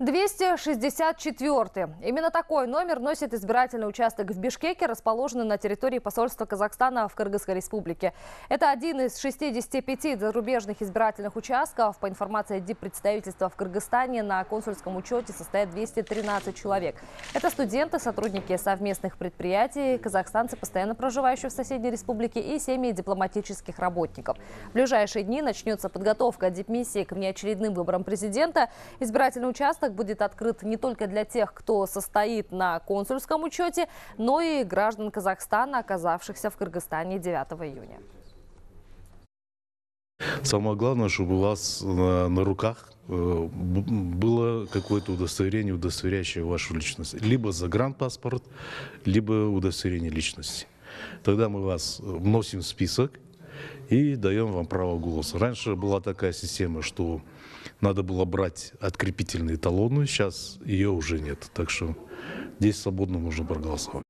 264. Именно такой номер носит избирательный участок в Бишкеке, расположенный на территории посольства Казахстана в Кыргызской республике. Это один из 65 зарубежных избирательных участков. По информации диппредставительства в Кыргызстане на консульском учете состоят 213 человек. Это студенты, сотрудники совместных предприятий, казахстанцы, постоянно проживающие в соседней республике и семьи дипломатических работников. В ближайшие дни начнется подготовка дипмиссии к внеочередным выборам президента. Избирательный участок будет открыт не только для тех, кто состоит на консульском учете, но и граждан Казахстана, оказавшихся в Кыргызстане 9 июня. Самое главное, чтобы у вас на, на руках э, было какое-то удостоверение, удостоверяющее вашу личность. Либо загранпаспорт, либо удостоверение личности. Тогда мы вас вносим в список и даем вам право голоса. Раньше была такая система, что надо было брать открепительные талоны, сейчас ее уже нет. Так что здесь свободно можно проголосовать.